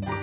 Bye.